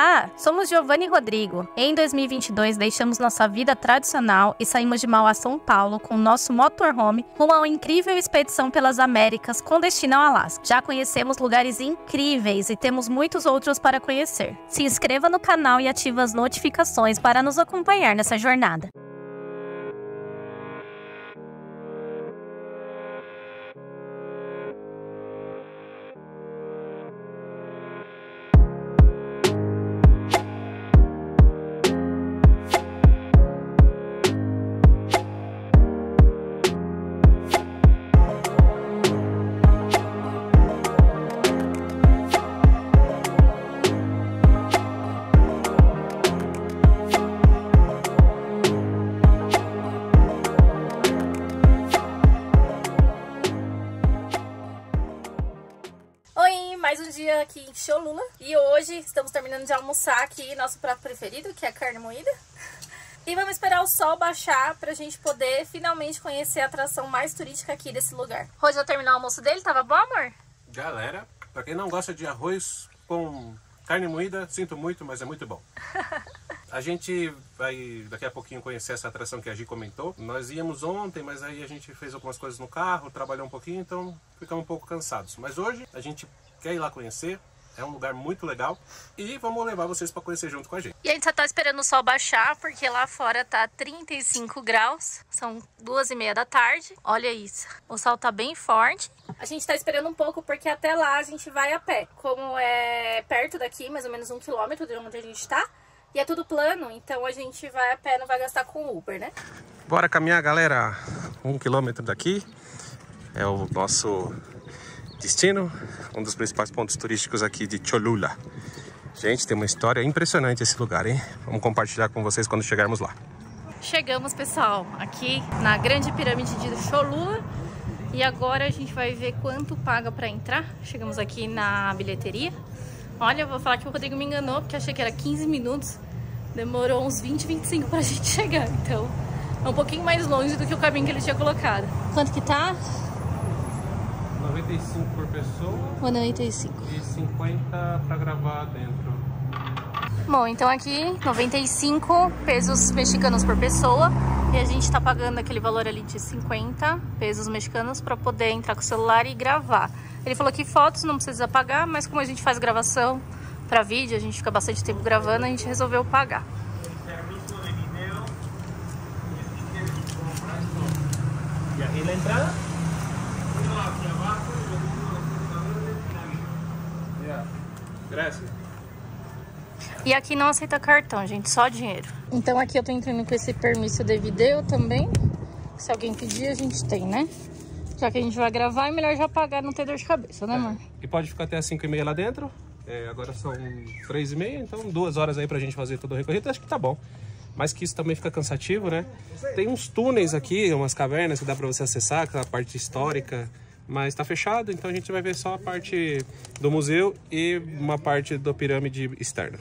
Olá, somos Giovanni e Rodrigo. Em 2022, deixamos nossa vida tradicional e saímos de Mauá, São Paulo, com nosso motorhome rumo a uma incrível expedição pelas Américas com destino ao Alasca. Já conhecemos lugares incríveis e temos muitos outros para conhecer. Se inscreva no canal e ative as notificações para nos acompanhar nessa jornada. Aqui em Cholula e hoje estamos terminando de almoçar aqui nosso prato preferido, que é carne moída. E vamos esperar o sol baixar pra gente poder finalmente conhecer a atração mais turística aqui desse lugar. Rô já terminou o almoço dele? Tava bom, amor? Galera, pra quem não gosta de arroz com carne moída, sinto muito, mas é muito bom. A gente vai daqui a pouquinho conhecer essa atração que a Gi comentou. Nós íamos ontem, mas aí a gente fez algumas coisas no carro, trabalhou um pouquinho, então ficamos um pouco cansados. Mas hoje a gente quer ir lá conhecer. É um lugar muito legal e vamos levar vocês para conhecer junto com a gente. E a gente só tá esperando o sol baixar, porque lá fora tá 35 graus. São duas e meia da tarde. Olha isso. O sol tá bem forte. A gente tá esperando um pouco, porque até lá a gente vai a pé. Como é perto daqui, mais ou menos um quilômetro de onde a gente tá. E é tudo plano, então a gente vai a pé, não vai gastar com Uber, né? Bora caminhar, galera. Um quilômetro daqui é o nosso destino, um dos principais pontos turísticos aqui de Cholula. Gente, tem uma história impressionante esse lugar, hein? Vamos compartilhar com vocês quando chegarmos lá. Chegamos, pessoal, aqui na Grande Pirâmide de Cholula. E agora a gente vai ver quanto paga para entrar. Chegamos aqui na bilheteria. Olha, eu vou falar que o Rodrigo me enganou, porque achei que era 15 minutos. Demorou uns 20, 25 pra gente chegar. Então, é um pouquinho mais longe do que o caminho que ele tinha colocado. Quanto que tá? 95 por pessoa 95. e 50 para gravar dentro. Bom, então aqui 95 pesos mexicanos por pessoa e a gente tá pagando aquele valor ali de 50 pesos mexicanos para poder entrar com o celular e gravar. Ele falou que fotos não precisa pagar, mas como a gente faz gravação para vídeo, a gente fica bastante tempo gravando, a gente resolveu pagar. ¿Y aquí la entrada? Gracias. E aqui não aceita cartão, gente, só dinheiro. Então aqui eu tô entrando com esse permisso de vídeo também. Se alguém pedir, a gente tem, né? Já que a gente vai gravar, é melhor já pagar, não ter dor de cabeça, né, amor? E pode ficar até as 5 e meia lá dentro. É, agora são 3 e meia, então duas horas aí pra gente fazer todo o recorrido. Acho que tá bom. Mas que isso também fica cansativo, né? Tem uns túneis aqui, umas cavernas que dá pra você acessar, aquela parte histórica. Mas tá fechado, então a gente vai ver só a parte do museu e uma parte da pirâmide externa.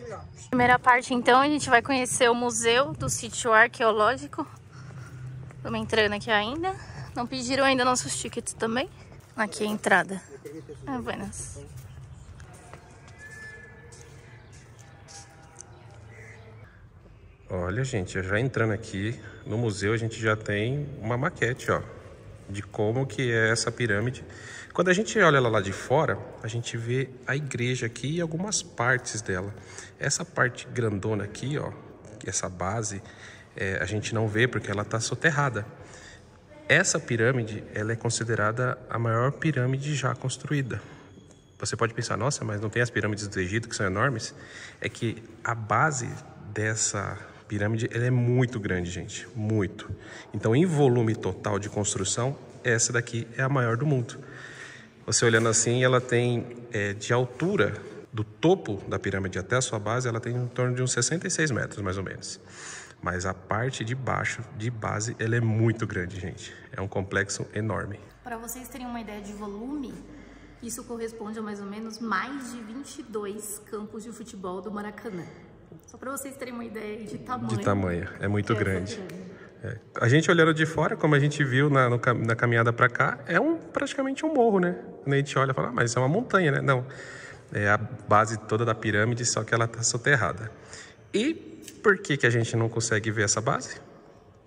Primeira parte, então, a gente vai conhecer o Museu do Sítio Arqueológico. Estamos entrando aqui ainda. Não pediram ainda nossos tickets também. Aqui é a entrada. Ah, buenas. Olha, gente, já entrando aqui no museu, a gente já tem uma maquete, ó, de como que é essa pirâmide. Quando a gente olha ela lá de fora, a gente vê a igreja aqui e algumas partes dela. Essa parte grandona aqui, ó, essa base, é, a gente não vê porque ela está soterrada. Essa pirâmide, ela é considerada a maior pirâmide já construída. Você pode pensar, nossa, mas não tem as pirâmides do Egito que são enormes? É que a base dessa pirâmide ela é muito grande, gente, muito. Então, em volume total de construção, essa daqui é a maior do mundo. Você olhando assim, ela tem é, de altura do topo da pirâmide até a sua base, ela tem em torno de uns 66 metros, mais ou menos. Mas a parte de baixo, de base, ela é muito grande, gente. É um complexo enorme. Para vocês terem uma ideia de volume, isso corresponde a mais ou menos mais de 22 campos de futebol do Maracanã. Só para vocês terem uma ideia de tamanho. De tamanho, é muito que essa grande. É. A gente olhando de fora, como a gente viu na, no na caminhada para cá, é um praticamente um morro, né? Quando a gente olha e fala, ah, mas é uma montanha, né? Não. É a base toda da pirâmide, só que ela está soterrada. E por que, que a gente não consegue ver essa base?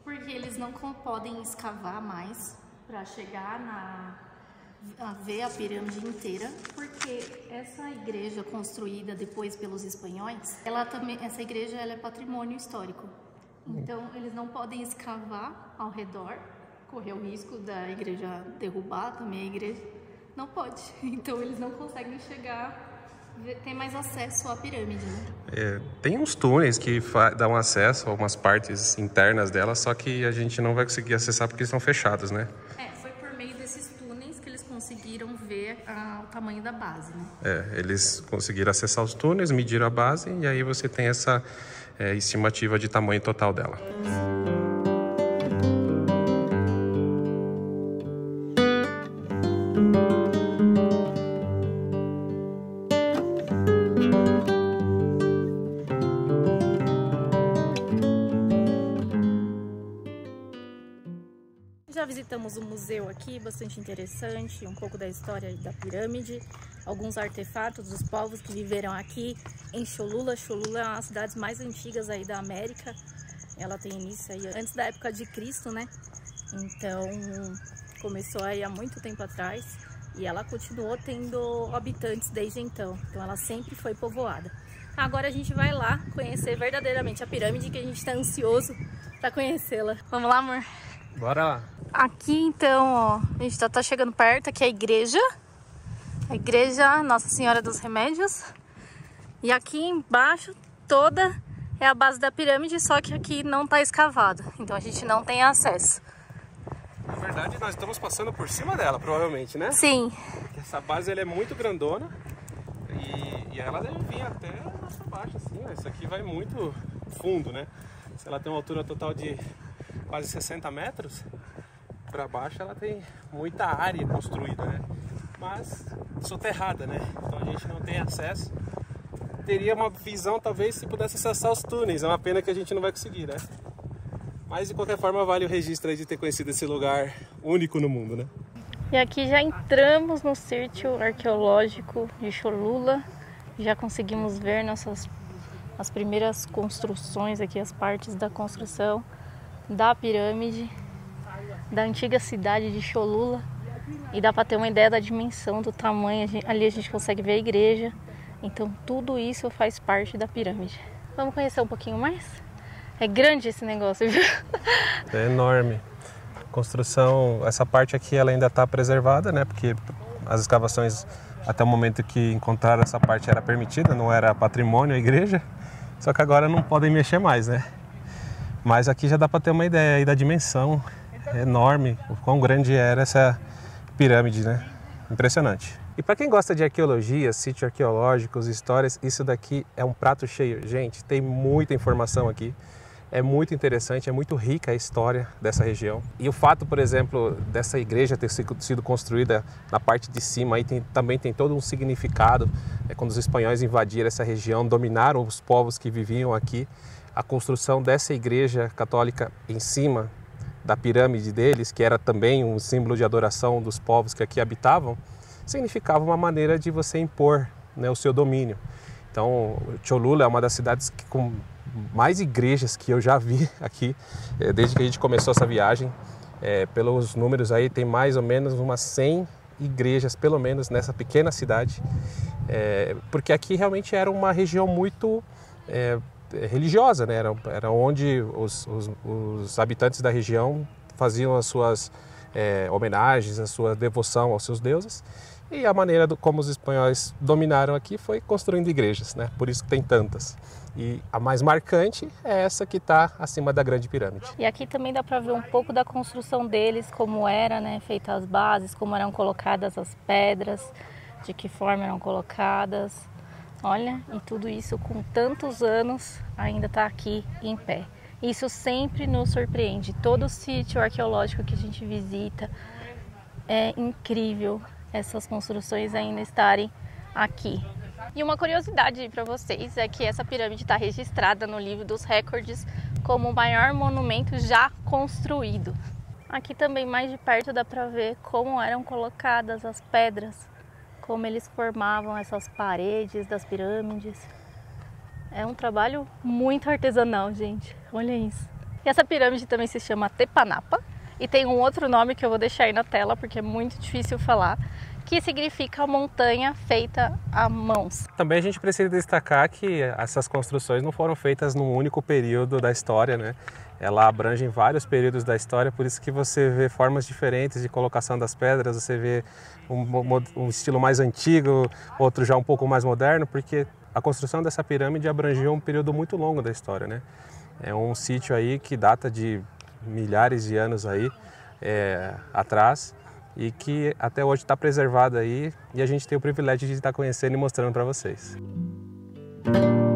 Porque eles não podem escavar mais para chegar na a ver a pirâmide inteira, porque essa igreja construída depois pelos espanhóis, ela também essa igreja ela é patrimônio histórico. Então eles não podem escavar ao redor, correr o risco da igreja derrubar também a igreja. Não pode. Então eles não conseguem chegar tem mais acesso à pirâmide, né? É, tem uns túneis que dão acesso a algumas partes internas dela, só que a gente não vai conseguir acessar porque estão fechados, né? É, foi por meio desses túneis que eles conseguiram ver a, o tamanho da base, né? É, eles conseguiram acessar os túneis, mediram a base e aí você tem essa é, estimativa de tamanho total dela. Já visitamos o museu aqui, bastante interessante, um pouco da história da pirâmide, alguns artefatos dos povos que viveram aqui em Cholula. Cholula é uma das cidades mais antigas aí da América. Ela tem início aí antes da época de Cristo, né? Então, começou aí há muito tempo atrás e ela continuou tendo habitantes desde então. Então, ela sempre foi povoada. Agora a gente vai lá conhecer verdadeiramente a pirâmide, que a gente está ansioso para conhecê-la. Vamos lá, amor? Bora lá. Aqui então, ó, a gente tá, tá chegando perto, aqui é a igreja. A igreja Nossa Senhora dos Remédios. E aqui embaixo toda é a base da pirâmide, só que aqui não tá escavado. Então a gente não tem acesso. Na verdade, nós estamos passando por cima dela, provavelmente, né? Sim. Porque essa base ela é muito grandona e, e ela deve vir até nossa baixo, assim. Isso aqui vai muito fundo, né? Se ela tem uma altura total de quase 60 metros, para baixo ela tem muita área construída, né? Mas soterrada, né? Então a gente não tem acesso. Teria uma visão talvez se pudesse acessar os túneis. É uma pena que a gente não vai conseguir, né? Mas de qualquer forma vale o registro de ter conhecido esse lugar único no mundo, né? E aqui já entramos no sítio arqueológico de Cholula. Já conseguimos ver nossas as primeiras construções aqui, as partes da construção da pirâmide da antiga cidade de Cholula e dá para ter uma ideia da dimensão, do tamanho. Ali a gente consegue ver a igreja. Então tudo isso faz parte da pirâmide. Vamos conhecer um pouquinho mais? É grande esse negócio, viu? É enorme. A construção, essa parte aqui ela ainda está preservada, né? Porque as escavações até o momento que encontraram essa parte era permitida, não era patrimônio a igreja. Só que agora não podem mexer mais, né? Mas aqui já dá para ter uma ideia aí da dimensão enorme, o quão grande era essa pirâmide, né? Impressionante. E para quem gosta de arqueologia, sítios arqueológicos, histórias, isso daqui é um prato cheio. Gente, tem muita informação aqui. É muito interessante, é muito rica a história dessa região. E o fato, por exemplo, dessa igreja ter sido construída na parte de cima, aí tem, também tem todo um significado. É quando os espanhóis invadiram essa região, dominaram os povos que viviam aqui a construção dessa igreja católica em cima da pirâmide deles, que era também um símbolo de adoração dos povos que aqui habitavam, significava uma maneira de você impor né, o seu domínio. Então, Cholula é uma das cidades que, com mais igrejas que eu já vi aqui, eh, desde que a gente começou essa viagem. É, pelos números aí, tem mais ou menos umas 100 igrejas, pelo menos nessa pequena cidade, é, porque aqui realmente era uma região muito é, religiosa, né? era, era onde os, os, os habitantes da região faziam as suas é, homenagens, a sua devoção aos seus deuses. E a maneira do, como os espanhóis dominaram aqui foi construindo igrejas, né? por isso que tem tantas. E a mais marcante é essa que está acima da Grande Pirâmide. E aqui também dá para ver um pouco da construção deles, como era né, feita as bases, como eram colocadas as pedras, de que forma eram colocadas. Olha, e tudo isso com tantos anos ainda está aqui em pé. Isso sempre nos surpreende. Todo sítio arqueológico que a gente visita é incrível essas construções ainda estarem aqui. E uma curiosidade para vocês é que essa pirâmide está registrada no livro dos recordes como o maior monumento já construído. Aqui também mais de perto dá para ver como eram colocadas as pedras como eles formavam essas paredes das pirâmides. É um trabalho muito artesanal, gente. Olha isso. E essa pirâmide também se chama Tepanapa e tem um outro nome que eu vou deixar aí na tela porque é muito difícil falar, que significa montanha feita a mãos. Também a gente precisa destacar que essas construções não foram feitas num único período da história, né? Ela abrange vários períodos da história, por isso que você vê formas diferentes de colocação das pedras, você vê um, um estilo mais antigo, outro já um pouco mais moderno, porque a construção dessa pirâmide abrangiu um período muito longo da história, né? É um sítio aí que data de milhares de anos aí é, atrás e que até hoje está preservado aí e a gente tem o privilégio de estar conhecendo e mostrando para vocês. Gente,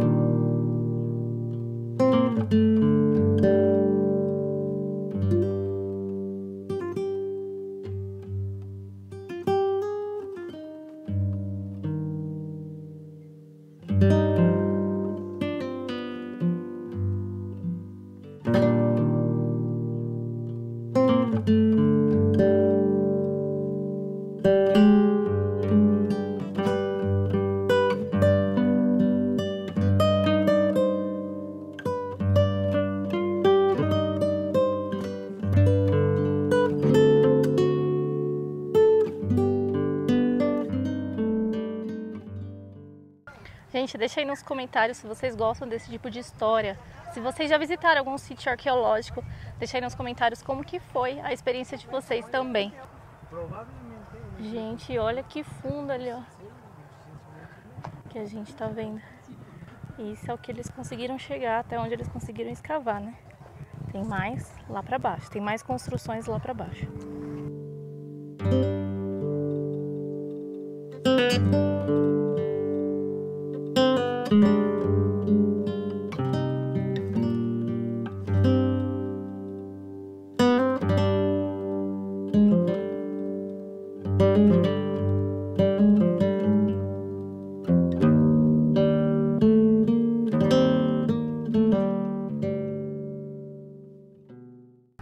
deixa aí nos comentários se vocês gostam desse tipo de história. Se vocês já visitaram algum sítio arqueológico, deixa aí nos comentários como que foi a experiência de vocês também. Gente, olha que fundo ali, ó. Que a gente tá vendo. Isso é o que eles conseguiram chegar, até onde eles conseguiram escavar, né? Tem mais lá para baixo, tem mais construções lá para baixo.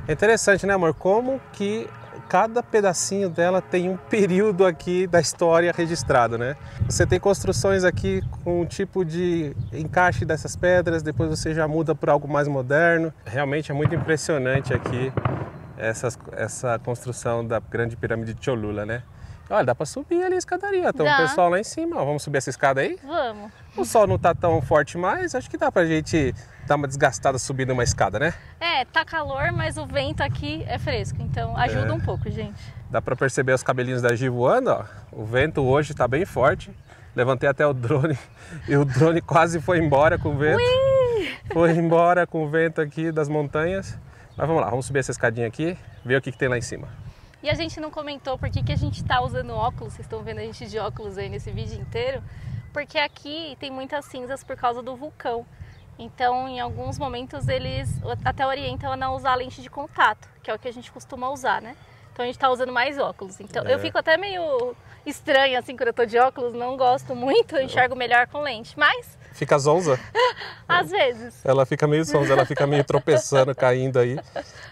É interessante, né, amor? Como que cada pedacinho dela tem um período aqui da história registrado, né? Você tem construções aqui com um tipo de encaixe dessas pedras, depois você já muda para algo mais moderno. Realmente é muito impressionante aqui essas, essa construção da grande pirâmide de Cholula, né? Olha, dá para subir ali a escadaria. Tem um pessoal lá em cima. Ó. Vamos subir essa escada aí? Vamos. O sol não tá tão forte mais, acho que dá pra gente dar uma desgastada subindo uma escada, né? É, tá calor, mas o vento aqui é fresco, então ajuda é. um pouco, gente. Dá pra perceber os cabelinhos da Gi voando, ó. O vento hoje tá bem forte. Levantei até o drone e o drone quase foi embora com o vento. Ui! Foi embora com o vento aqui das montanhas. Mas vamos lá, vamos subir essa escadinha aqui, ver o que, que tem lá em cima. E a gente não comentou por que, que a gente está usando óculos, vocês estão vendo a gente de óculos aí nesse vídeo inteiro, porque aqui tem muitas cinzas por causa do vulcão. Então, em alguns momentos, eles até orientam a não usar lente de contato, que é o que a gente costuma usar, né? Então a gente está usando mais óculos. Então é. eu fico até meio estranha assim quando eu tô de óculos, não gosto muito, eu enxergo melhor com lente, mas fica zonza. Às vezes. Ela fica meio zonza, ela fica meio tropeçando, caindo aí.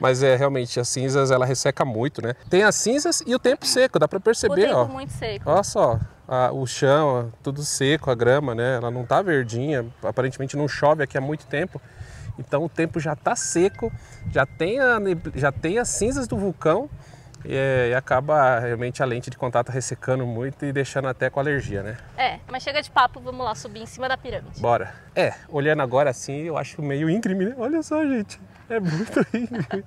Mas é realmente as cinzas, ela resseca muito, né? Tem as cinzas e o tempo seco, dá para perceber, o tempo ó. muito seco. Olha só, a, o chão, tudo seco, a grama, né? Ela não tá verdinha, aparentemente não chove aqui há muito tempo. Então o tempo já tá seco, já tem, a, já tem as cinzas do vulcão e, é, e, acaba realmente a lente de contato ressecando muito e deixando até com alergia, né? É, mas chega de papo, vamos lá subir em cima da pirâmide. Bora. É, olhando agora assim, eu acho meio íngreme, né? Olha só, gente. É muito íngreme.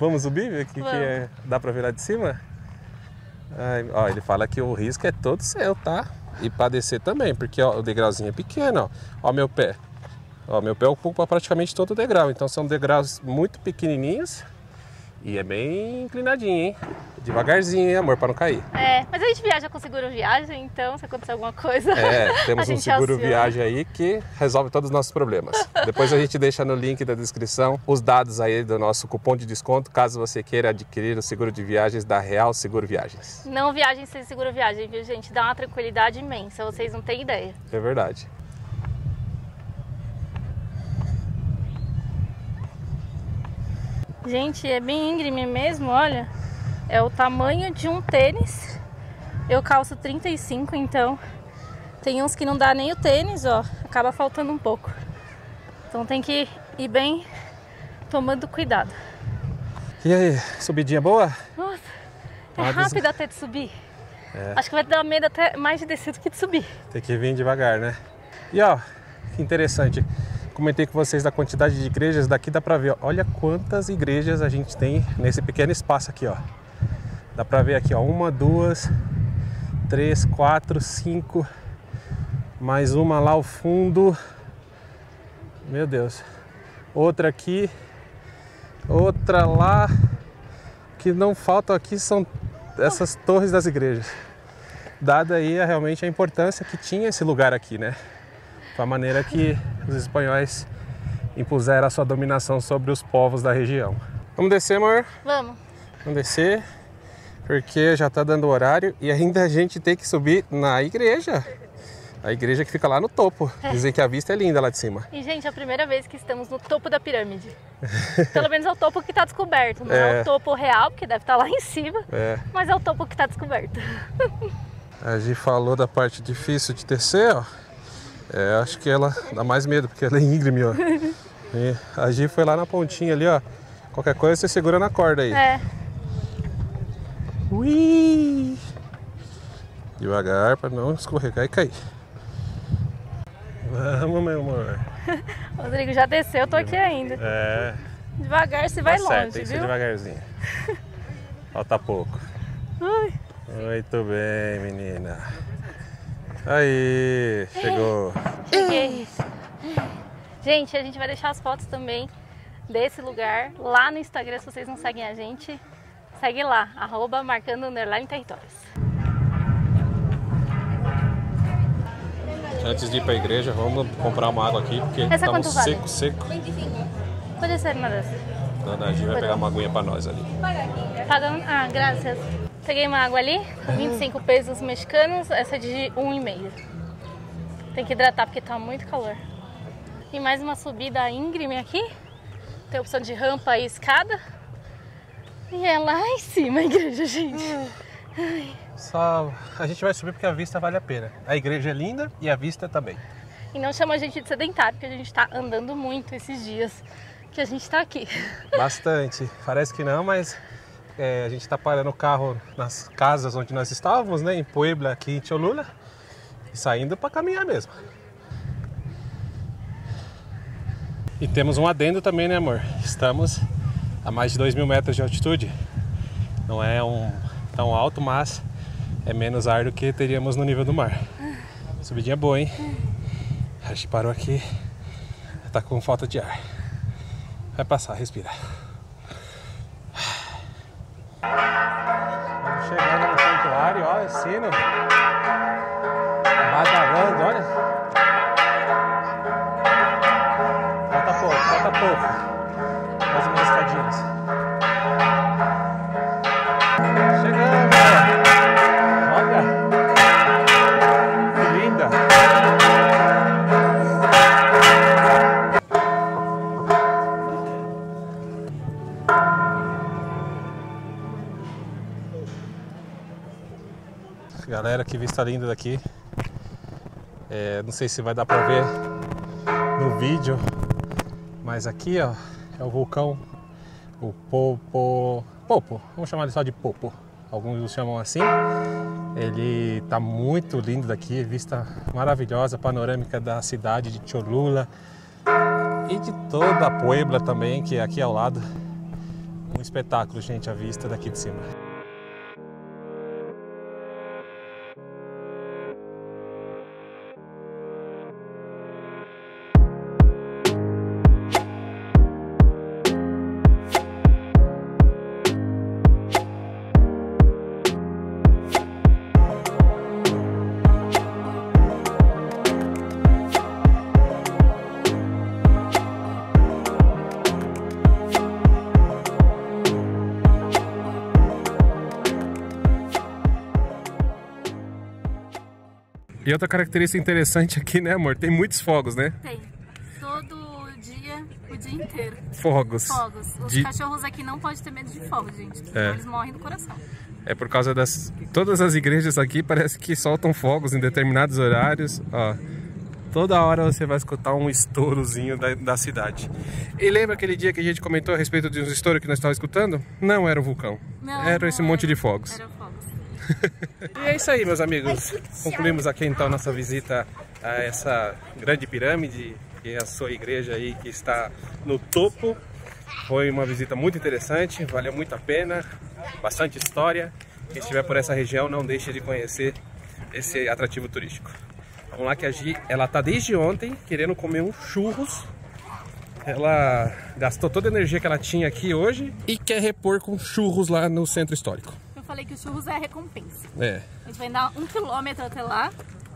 vamos subir, ver o que, é, dá pra ver lá de cima? Ai, ó, ele fala que o risco é todo seu, tá? E para descer também, porque ó, o degrauzinho é pequeno, ó. Ó meu pé. Ó, meu pé ocupa praticamente todo o degrau, então são degraus muito pequenininhos e é bem inclinadinho, hein? Devagarzinho, hein, amor, para não cair. É, mas a gente viaja com seguro viagem, então se acontecer alguma coisa. É, temos um seguro aciona. viagem aí que resolve todos os nossos problemas. Depois a gente deixa no link da descrição os dados aí do nosso cupom de desconto, caso você queira adquirir o seguro de viagens da Real Seguro Viagens. Não viagem sem seguro viagem, viu, gente? Dá uma tranquilidade imensa, vocês não têm ideia. É verdade. Gente, é bem íngreme mesmo, olha. É o tamanho de um tênis Eu calço 35, então tem uns que não dá nem o tênis, ó. Acaba faltando um pouco. Então tem que ir bem tomando cuidado. E aí, subidinha boa? Nossa, é des- rápido até de subir. Acho que vai dar medo até mais de descer do que de subir. Tem que vir devagar, né? E ó, que interessante. Comentei com vocês da quantidade de igrejas, daqui dá pra ver, ó, olha quantas igrejas a gente tem nesse pequeno espaço aqui, ó. Dá pra ver aqui, ó, uma, duas, três, quatro, cinco, mais uma lá ao fundo. Meu Deus. Outra aqui, outra lá. O que não faltam aqui são essas torres das igrejas dada aí a, realmente a importância que tinha esse lugar aqui, né? Foi a maneira que os espanhóis impuseram a sua dominação sobre os povos da região. Vamos descer, amor? Vamos. Vamos descer, porque já tá dando horário e ainda a gente tem que subir na igreja. A igreja que fica lá no topo. Dizem que a vista é linda lá de cima. E, gente, é a primeira vez que estamos no topo da pirâmide. Pelo menos é o topo que está descoberto. Não é. É. o topo real, porque deve estar lá em cima. É. Mas é o topo que está descoberto. A Gi falou da parte difícil de descer, ó. É, acho que ela dá mais medo, porque ela é íngreme, ó. E a Gi foi lá na pontinha ali, ó. Qualquer coisa você segura na corda aí. É. Ui! Devagar para não escorregar e cair. Vamos, meu amor. Rodrigo já desceu, eu tô aqui ainda. É, Devagar você vai tá longe, certo, tem que ser viu? devagarzinho. Falta pouco. Ai, Muito bem, menina. Aí, chegou. cheguei. Gente, a gente vai deixar as fotos também desse lugar lá no Instagram, se vocês não seguem a gente. Segue lá, arroba marcando underline territórios. Antes de ir para a igreja, vamos comprar uma água aqui, porque Essa estamos quanto vale? seco, seco. Pode ser uma dessas. Dona Gi vai pegar uma aguinha para nós ali. Pagando. Ah, graças. Peguei uma água ali, 25 pesos mexicanos, essa é de 1,5. Tem que hidratar porque tá muito calor. E mais uma subida íngreme aqui. Tem opção de rampa e escada. E é lá em cima a igreja, gente. Só a gente vai subir porque a vista vale a pena. A igreja é linda e a vista também. E não chama a gente de sedentário, porque a gente tá andando muito esses dias que a gente tá aqui. Bastante. Parece que não, mas é, a gente está parando o carro nas casas onde nós estávamos, né? Em Puebla, aqui em Cholula. E saindo para caminhar mesmo. E temos um adendo também, né, amor? Estamos a mais de 2 mil metros de altitude. Não é um tão alto, mas é menos ar do que teríamos no nível do mar. Subidinha boa, hein? A gente parou aqui. Tá com falta de ar. Vai passar, respira. Chegando no santuário, ó, sino. Badalando, olha. Vista linda daqui. É, não sei se vai dar pra ver no vídeo, mas aqui ó, é o vulcão, o Popo, Popo, vamos chamar ele só de Popo, alguns o chamam assim. Ele tá muito lindo daqui, vista maravilhosa, panorâmica da cidade de Cholula e de toda a Puebla também, que é aqui ao lado. Um espetáculo, gente, a vista daqui de cima. Outra característica interessante aqui, né, amor? Tem muitos fogos, né? Tem. Todo dia, o dia inteiro. Fogos. Fogos. Os De- cachorros aqui não podem ter medo de fogo, gente. É. eles morrem do coração. É por causa das... Todas as igrejas aqui parece que soltam fogos em determinados horários. Ó, toda hora você vai escutar um estourazinho da, da cidade. E lembra aquele dia que a gente comentou a respeito de um estouro que nós estávamos escutando? Não era o vulcão. Não, era esse monte de fogos. Era fogos. E é isso aí, meus amigos. Concluímos aqui então nossa visita a essa grande pirâmide, que é a sua igreja aí que está no topo. Foi uma visita muito interessante, valeu muito a pena, bastante história. Quem estiver por essa região não deixe de conhecer esse atrativo turístico. Vamos lá que a Gi, ela tá desde ontem querendo comer um churros. Ela gastou toda a energia que ela tinha aqui hoje e quer repor com churros lá no centro histórico. Eu falei que o churros é a recompensa. É. A gente vai andar um quilômetro até lá,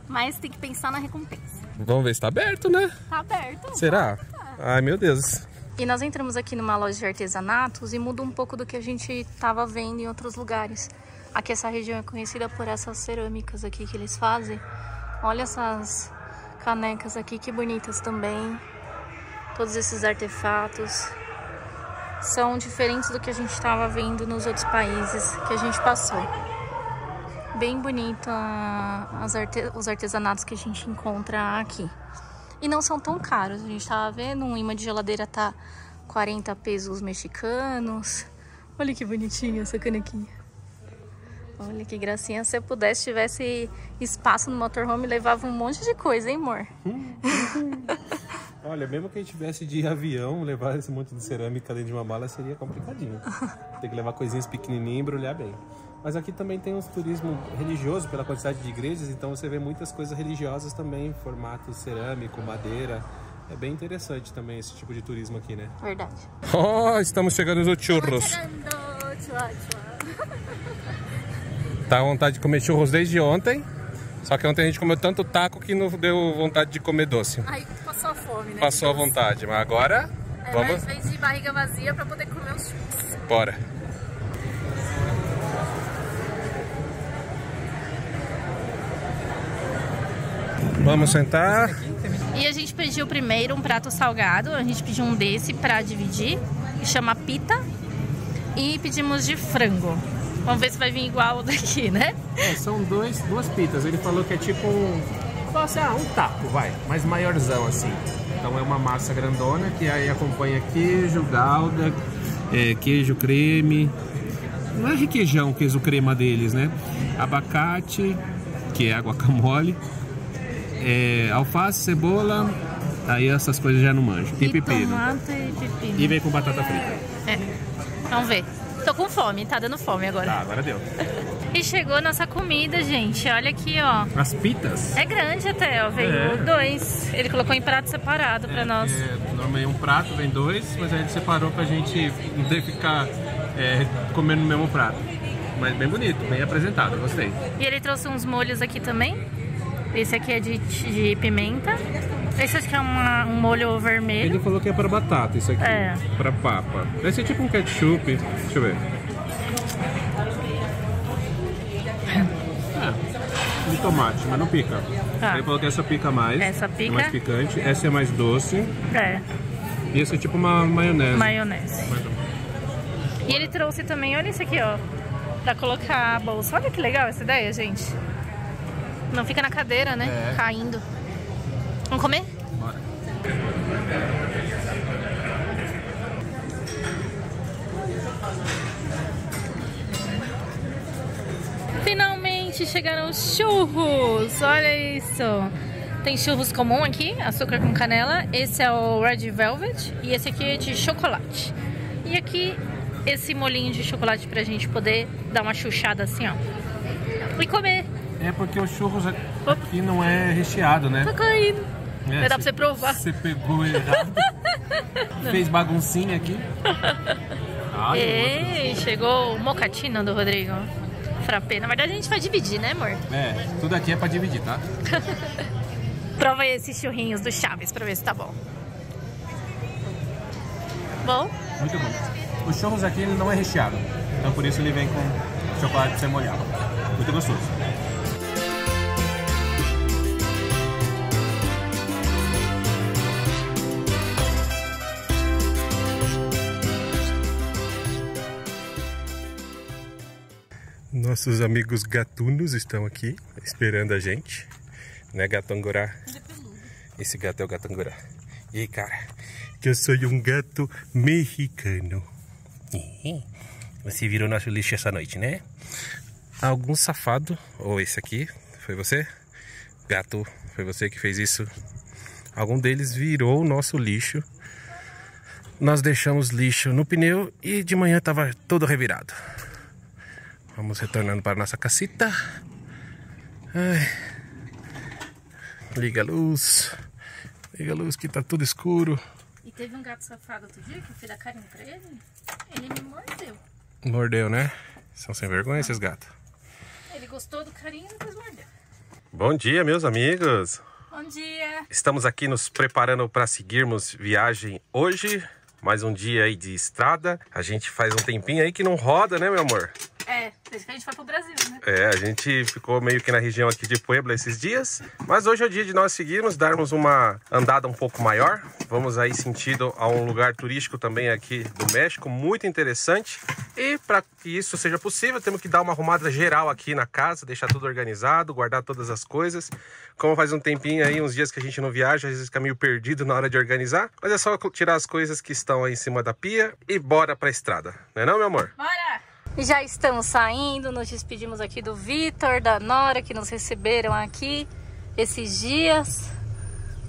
mas tem que pensar na recompensa. Vamos ver se tá aberto, né? Tá aberto. Será? Tá. Ai, meu Deus. E nós entramos aqui numa loja de artesanatos e muda um pouco do que a gente estava vendo em outros lugares. Aqui essa região é conhecida por essas cerâmicas aqui que eles fazem. Olha essas canecas aqui, que bonitas também. Todos esses artefatos são diferentes do que a gente estava vendo nos outros países que a gente passou. Bem bonito arte os artesanatos que a gente encontra aqui. E não são tão caros. A gente tava vendo, um imã de geladeira tá 40 pesos mexicanos. Olha que bonitinha essa canequinha. Olha que gracinha. Se eu pudesse, tivesse espaço no motorhome, levava um monte de coisa, hein, amor? Olha, mesmo que a gente tivesse de avião, levar esse monte de cerâmica dentro de uma mala seria complicadinho. Tem que levar coisinhas pequenininhas e embrulhar bem. Mas aqui também tem um turismo religioso pela quantidade de igrejas, então você vê muitas coisas religiosas também, formato cerâmico, madeira. É bem interessante também esse tipo de turismo aqui, né? Verdade. Oh, estamos chegando no churros. Chegando. Tchau, tchau. Tá vontade de comer churros desde ontem. Só que ontem a gente comeu tanto taco que não deu vontade de comer doce. Aí passou a fome, né? Passou a vontade, mas agora é, vamos... Mas de barriga vazia pra poder comer os churros. Bora. Vamos sentar. E a gente pediu primeiro um prato salgado, a gente pediu um desse para dividir, que chama pita. E pedimos de frango. Vamos ver se vai vir igual o daqui, né? É, são dois, duas pitas. Ele falou que é tipo um. Assim, ah, um taco, vai, mas maiorzão assim. Então é uma massa grandona que aí acompanha queijo, galda, é, queijo creme. Não é requeijão, queijo crema deles, né? Abacate, que é guacamole é, alface, cebola, aí essas coisas já não manjo. E, e pepino. Tomate e pepino. E vem com batata frita. É. Vamos ver. Tô com fome, tá dando fome agora. Tá, agora deu. e chegou nossa comida, gente. Olha aqui, ó. As pitas? É grande até, ó. Veio é. dois. Ele colocou em prato separado é, pra nós. É, normalmente um prato vem dois, mas a gente separou pra gente não ter que ficar é, comendo no mesmo prato. Mas bem bonito, bem apresentado, gostei. E ele trouxe uns molhos aqui também. Esse aqui é de, de pimenta. Esse acho que é uma, um molho vermelho. Ele falou que é para batata, isso aqui. É. Para papa. Deve ser tipo um ketchup. Deixa eu ver. De tomate, mas não pica. Tá. Ele falou que essa pica mais. Essa pica. É mais picante. Essa é mais doce. É. E esse é tipo uma maionese. Maionese. E ele trouxe também, olha isso aqui, ó. Pra colocar a bolsa. Olha que legal essa ideia, gente. Não fica na cadeira, né? É. Caindo. Vamos comer? Finalmente chegaram os churros! Olha isso! Tem churros comum aqui, açúcar com canela. Esse é o Red Velvet e esse aqui é de chocolate. E aqui esse molinho de chocolate pra gente poder dar uma chuchada assim, ó. E comer. É porque o churros aqui não é recheado, né? Tá caindo. É, Vai dar pra você provar. Você pegou errado. Fez baguncinha aqui. Ai, Ei, chegou o mocatino do Rodrigo. Frappé. Na verdade a gente vai dividir, né, amor? É, tudo aqui é pra dividir, tá? Prova aí esses churrinhos do Chaves pra ver se tá bom. Bom? Muito bom. O churros aqui ele não é recheado. Então por isso ele vem com chocolate sem molhado. Muito gostoso. Nossos amigos gatunos estão aqui esperando a gente. Né, gatangorá? Esse gato é o gatangorá. E aí, cara? Que eu sou um gato mexicano. Você virou nosso lixo essa noite, né? Algum safado, ou esse aqui, foi você? Gato, foi você que fez isso? Algum deles virou o nosso lixo. Nós deixamos lixo no pneu e de manhã estava todo revirado. Vamos retornando para nossa casita. Ai. Liga a luz. Liga a luz que tá tudo escuro. E teve um gato safado outro dia que eu fiz a carinho pra ele. Ele me mordeu. Mordeu, né? São sem vergonha esses gatos. Ele gostou do carinho e depois mordeu. Bom dia, meus amigos. Bom dia. Estamos aqui nos preparando para seguirmos viagem hoje. Mais um dia aí de estrada. A gente faz um tempinho aí que não roda, né, meu amor? É, a gente foi pro Brasil, né? É, a gente ficou meio que na região aqui de Puebla esses dias, mas hoje é o dia de nós seguirmos, darmos uma andada um pouco maior. Vamos aí sentido a um lugar turístico também aqui do México, muito interessante. E para que isso seja possível, temos que dar uma arrumada geral aqui na casa, deixar tudo organizado, guardar todas as coisas. Como faz um tempinho aí, uns dias que a gente não viaja, às vezes fica meio perdido na hora de organizar, mas é só tirar as coisas que estão aí em cima da pia e bora pra estrada. Não é não, meu amor? Bora! Já estamos saindo, nos despedimos aqui do Vitor, da Nora, que nos receberam aqui esses dias.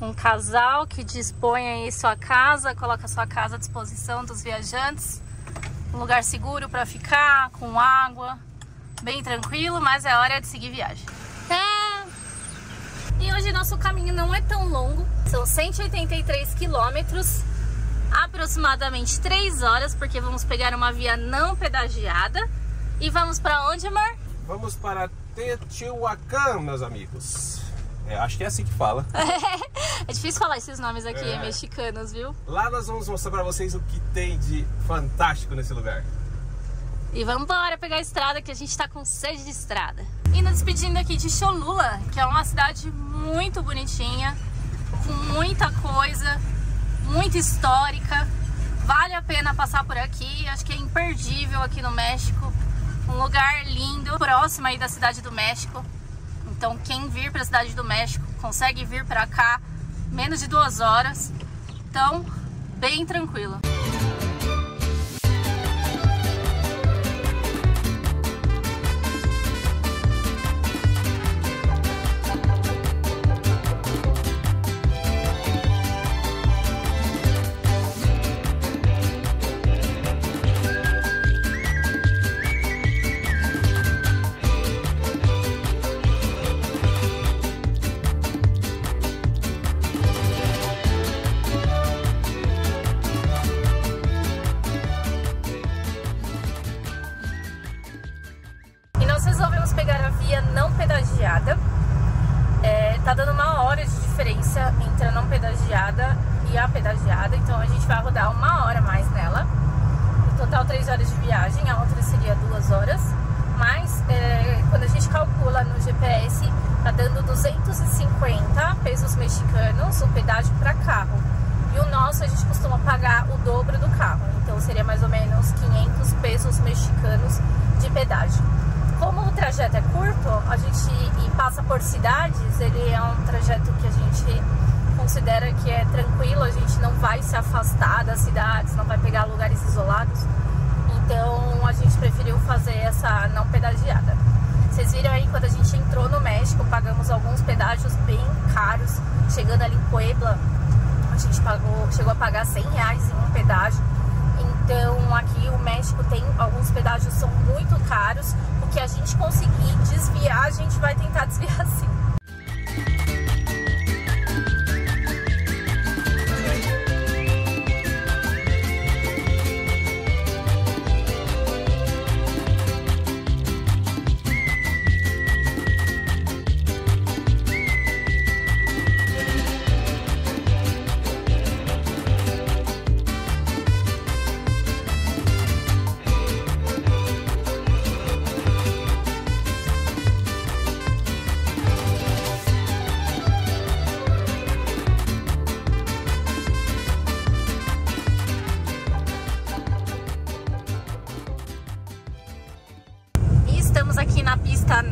Um casal que dispõe aí sua casa, coloca sua casa à disposição dos viajantes. Um lugar seguro para ficar, com água, bem tranquilo, mas é hora de seguir viagem. É. E hoje nosso caminho não é tão longo, são 183 quilômetros aproximadamente 3 horas, porque vamos pegar uma via não pedagiada. E vamos para onde, amor? Vamos para Teotihuacan, meus amigos. É, acho que é assim que fala. é difícil falar esses nomes aqui, é. mexicanos, viu? Lá nós vamos mostrar para vocês o que tem de fantástico nesse lugar. E vamos embora pegar a estrada, que a gente tá com sede de estrada. E nos despedindo aqui de Cholula, que é uma cidade muito bonitinha, com muita coisa muito histórica. Vale a pena passar por aqui, acho que é imperdível aqui no México. Um lugar lindo, próximo aí da cidade do México. Então quem vir para a cidade do México consegue vir para cá menos de duas horas. Então, bem tranquilo. que é tranquilo, a gente não vai se afastar das cidades, não vai pegar lugares isolados. Então a gente preferiu fazer essa não pedagiada. Vocês viram aí quando a gente entrou no México, pagamos alguns pedágios bem caros. Chegando ali em Puebla, a gente pagou, chegou a pagar 100 reais em um pedágio. Então aqui o México tem alguns pedágios são muito caros. O que a gente conseguir desviar, a gente vai tentar desviar sim.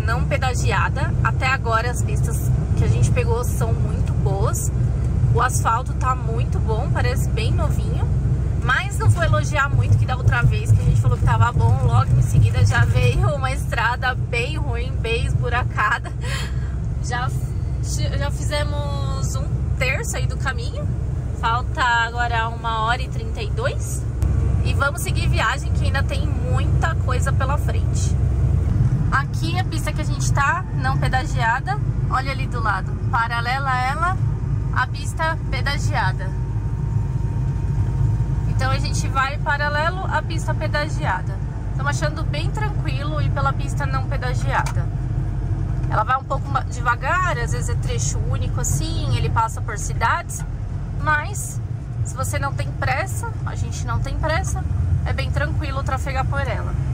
Não pedagiada. Até agora as pistas que a gente pegou são muito boas. O asfalto tá muito bom, parece bem novinho. Mas não vou elogiar muito que da outra vez que a gente falou que tava bom, logo em seguida já veio uma estrada bem ruim, bem esburacada. Já, já fizemos um terço aí do caminho. Falta agora uma hora e 32. E vamos seguir viagem que ainda tem muita coisa pela frente. Aqui a pista que a gente tá, não pedagiada. Olha ali do lado, paralela a ela, a pista pedagiada. Então a gente vai paralelo à pista pedagiada. Estamos achando bem tranquilo ir pela pista não pedagiada. Ela vai um pouco devagar, às vezes é trecho único assim, ele passa por cidades, mas se você não tem pressa, a gente não tem pressa, é bem tranquilo trafegar por ela.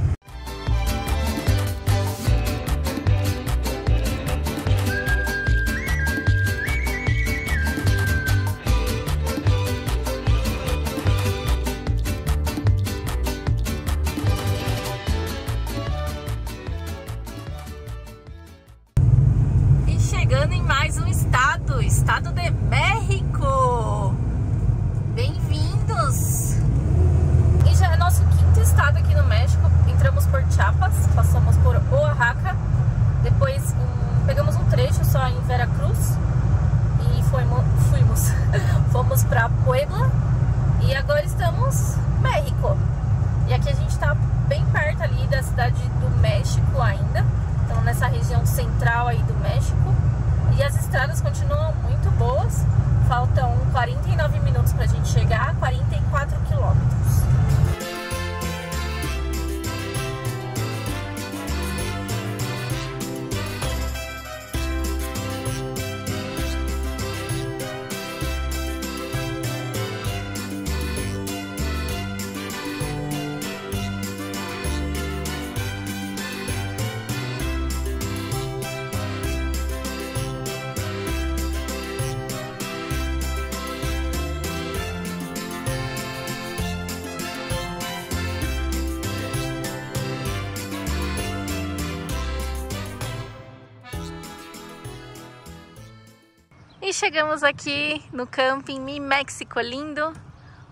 Chegamos aqui no camping Mi México lindo.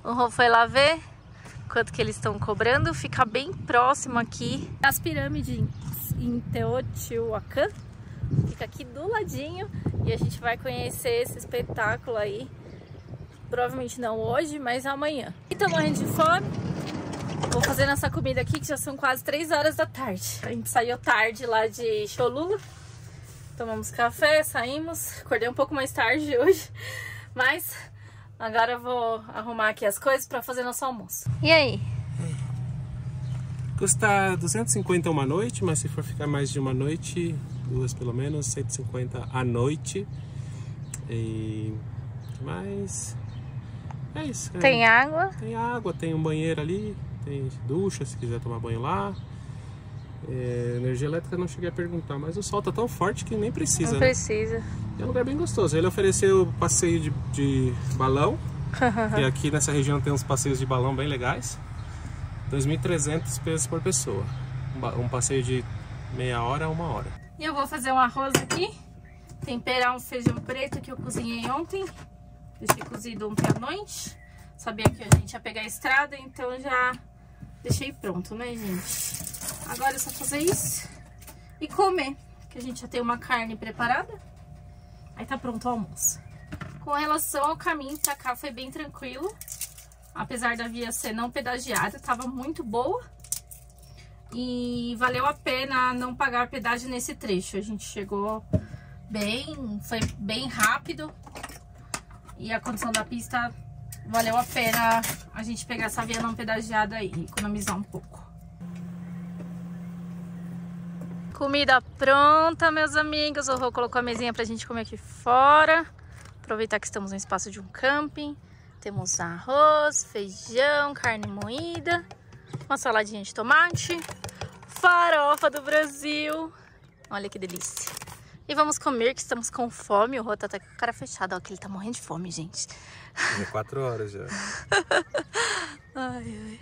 O Rô foi lá ver quanto que eles estão cobrando. Fica bem próximo aqui das pirâmides em Teotihuacan. Fica aqui do ladinho e a gente vai conhecer esse espetáculo aí. Provavelmente não hoje, mas amanhã. E tô morrendo de fome. Vou fazer nossa comida aqui que já são quase 3 horas da tarde. A gente saiu tarde lá de Cholula. Tomamos café, saímos. Acordei um pouco mais tarde hoje, mas agora eu vou arrumar aqui as coisas para fazer nosso almoço. E aí? Custa 250 uma noite, mas se for ficar mais de uma noite, duas pelo menos, 150 a noite. E... Mas... É isso. É. Tem água? Tem água, tem um banheiro ali, tem ducha se quiser tomar banho lá. É, energia elétrica não cheguei a perguntar, mas o sol tá tão forte que nem precisa. Não né? precisa. É um lugar bem gostoso. Ele ofereceu passeio de, de balão. e aqui nessa região tem uns passeios de balão bem legais. 2.300 pesos por pessoa. Um, um passeio de meia hora a uma hora. E eu vou fazer um arroz aqui. Temperar um feijão preto que eu cozinhei ontem. Deixei cozido ontem à noite. Sabia que a gente ia pegar a estrada, então já deixei pronto, né, gente? Agora é só fazer isso e comer, que a gente já tem uma carne preparada. Aí tá pronto o almoço. Com relação ao caminho pra cá, foi bem tranquilo. Apesar da via ser não pedagiada, tava muito boa. E valeu a pena não pagar pedágio nesse trecho. A gente chegou bem, foi bem rápido. E a condição da pista valeu a pena a gente pegar essa via não pedagiada e economizar um pouco. Comida pronta, meus amigos. O Rô colocou a mesinha pra gente comer aqui fora. Aproveitar que estamos no espaço de um camping. Temos arroz, feijão, carne moída, uma saladinha de tomate, farofa do Brasil. Olha que delícia. E vamos comer, que estamos com fome. O Rô tá até com a cara fechada, ó, que ele tá morrendo de fome, gente. É quatro horas já. ai, ai.